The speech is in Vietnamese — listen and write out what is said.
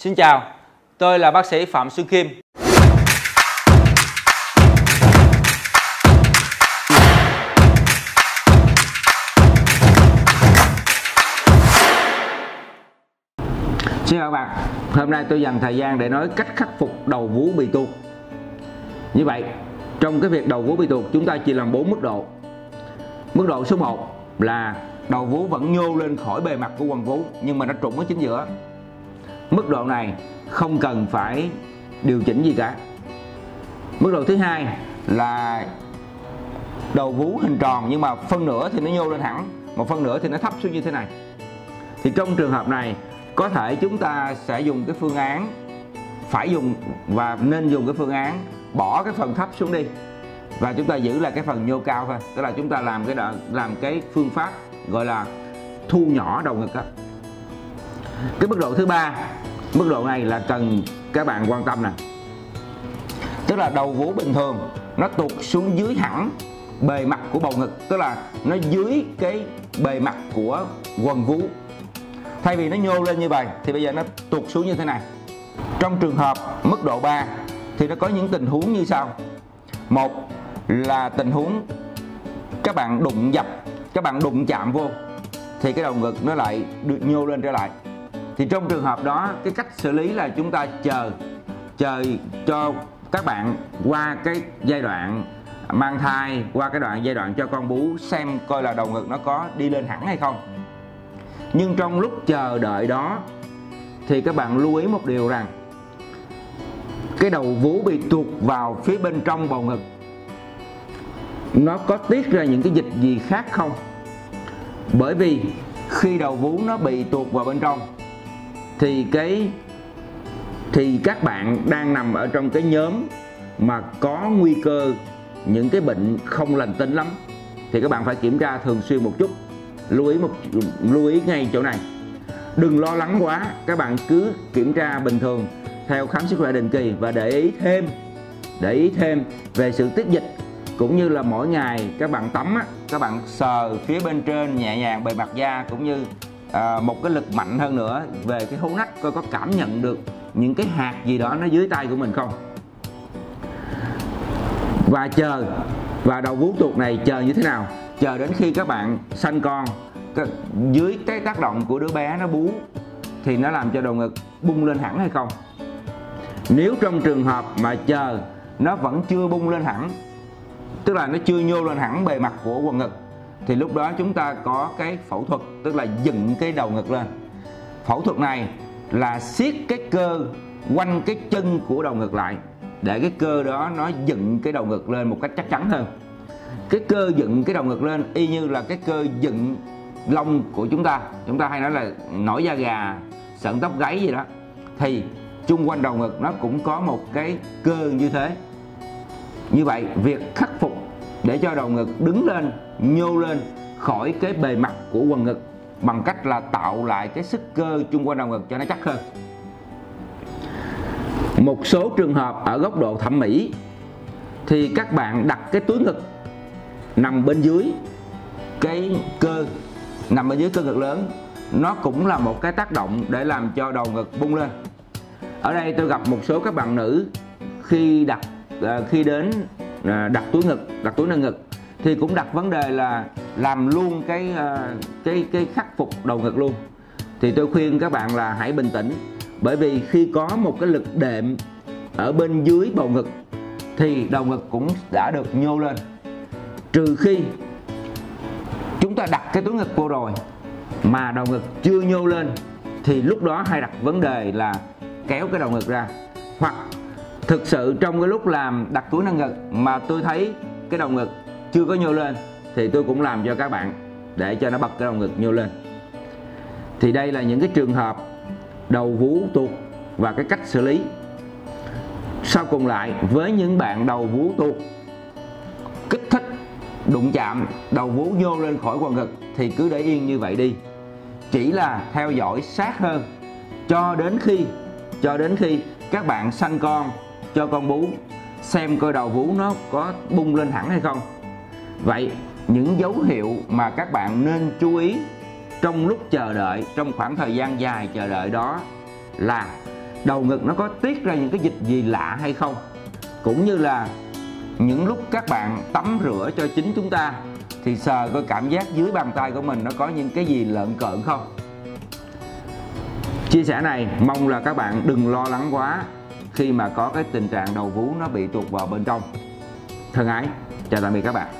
Xin chào, tôi là bác sĩ Phạm Xuân Kim. Xin chào các bạn, hôm nay tôi dành thời gian để nói cách khắc phục đầu vú bị tuột. Như vậy, trong cái việc đầu vú bị tuột chúng ta chỉ làm 4 mức độ. Mức độ số 1 là đầu vú vẫn nhô lên khỏi bề mặt của quần vú nhưng mà nó trũng ở chính giữa. Mức độ này không cần phải điều chỉnh gì cả. Mức độ thứ hai là đầu vú hình tròn nhưng mà phân nửa thì nó nhô lên hẳn, một phân nửa thì nó thấp xuống như thế này. Thì trong trường hợp này có thể chúng ta sẽ dùng cái phương án phải dùng và nên dùng cái phương án bỏ cái phần thấp xuống đi và chúng ta giữ là cái phần nhô cao thôi tức là chúng ta làm cái đoạn làm cái phương pháp gọi là thu nhỏ đầu ngực đó cái mức độ thứ ba mức độ này là cần các bạn quan tâm nè. Tức là đầu vú bình thường, nó tụt xuống dưới hẳn bề mặt của bầu ngực, tức là nó dưới cái bề mặt của quần vú. Thay vì nó nhô lên như vậy, thì bây giờ nó tụt xuống như thế này. Trong trường hợp mức độ 3 thì nó có những tình huống như sau. Một là tình huống các bạn đụng dập, các bạn đụng chạm vô, thì cái đầu ngực nó lại được nhô lên trở lại thì trong trường hợp đó, cái cách xử lý là chúng ta chờ chờ cho các bạn qua cái giai đoạn mang thai, qua cái đoạn giai đoạn cho con bú xem coi là đầu ngực nó có đi lên hẳn hay không. Nhưng trong lúc chờ đợi đó, thì các bạn lưu ý một điều rằng, cái đầu vú bị tuột vào phía bên trong bầu ngực, nó có tiết ra những cái dịch gì khác không? Bởi vì khi đầu vú nó bị tuột vào bên trong thì cái thì các bạn đang nằm ở trong cái nhóm mà có nguy cơ những cái bệnh không lành tính lắm. Thì các bạn phải kiểm tra thường xuyên một chút. Lưu ý một lưu ý ngay chỗ này. Đừng lo lắng quá các bạn cứ kiểm tra bình thường theo khám sức khỏe định kỳ và để ý thêm để ý thêm về sự tiết dịch. Cũng như là mỗi ngày các bạn tắm á, các bạn sờ phía bên trên nhẹ nhàng bề mặt da cũng như à, một cái lực mạnh hơn nữa về cái hố nách coi có cảm nhận được những cái hạt gì đó nó dưới tay của mình không? Và chờ và đầu vú tuột này chờ như thế nào? Chờ đến khi các bạn sanh con dưới cái tác động của đứa bé nó bú thì nó làm cho đầu ngực bung lên hẳn hay không? Nếu trong trường hợp mà chờ nó vẫn chưa bung lên hẳn tức là nó chưa nhô lên hẳn bề mặt của quần ngực thì lúc đó chúng ta có cái phẫu thuật, tức là dựng cái đầu ngực lên. Phẫu thuật này là siết cái cơ quanh cái chân của đầu ngực lại, để cái cơ đó nó dựng cái đầu ngực lên một cách chắc chắn hơn. Cái cơ dựng cái đầu ngực lên y như là cái cơ dựng lông của chúng ta. Chúng ta hay nói là nổi da gà, sợn tóc gáy gì đó. Thì chung quanh đầu ngực nó cũng có một cái cơ như thế. Như vậy, việc khắc phục để cho đầu ngực đứng lên, nhô lên khỏi cái bề mặt của quần ngực bằng cách là tạo lại cái sức cơ chung quanh đầu ngực cho nó chắc hơn. Một số trường hợp ở góc độ thẩm mỹ thì các bạn đặt cái túi ngực nằm bên dưới cái cơ, nằm bên dưới cơ ngực lớn. Nó cũng là một cái tác động để làm cho đầu ngực bung lên. Ở đây tôi gặp một số các bạn nữ khi đặt à, khi đến À, đặt túi ngực, đặt túi nâng ngực, thì cũng đặt vấn đề là làm luôn cái à, cái cái khắc phục đầu ngực luôn. Thì tôi khuyên các bạn là hãy bình tĩnh, bởi vì khi có một cái lực đệm ở bên dưới bầu ngực, thì đầu ngực cũng đã được nhô lên. Trừ khi chúng ta đặt cái túi ngực vô rồi mà đầu ngực chưa nhô lên, thì lúc đó hay đặt vấn đề là kéo cái đầu ngực ra, hoặc thực sự trong cái lúc làm đặt túi nâng ngực mà tôi thấy cái đầu ngực chưa có nhô lên, thì tôi cũng làm cho các bạn để cho nó bật cái đầu ngực nhô lên. Thì đây là những cái trường hợp đầu vú tuột và cái cách xử lý. Sau cùng lại, với những bạn đầu vú tuột, kích thích, đụng chạm, đầu vú nhô lên khỏi quần ngực, thì cứ để yên như vậy đi. Chỉ là theo dõi sát hơn, cho đến khi, cho đến khi các bạn sanh con cho con bú, xem coi đầu vú nó có bung lên hẳn hay không. Vậy, những dấu hiệu mà các bạn nên chú ý trong lúc chờ đợi, trong khoảng thời gian dài chờ đợi đó là đầu ngực nó có tiết ra những cái dịch gì lạ hay không. Cũng như là những lúc các bạn tắm rửa cho chính chúng ta thì sờ coi cảm giác dưới bàn tay của mình nó có những cái gì lợn cợn không. Chia sẻ này, mong là các bạn đừng lo lắng quá khi mà có cái tình trạng đầu vú nó bị tuột vào bên trong. Thân ái, chào tạm biệt các bạn.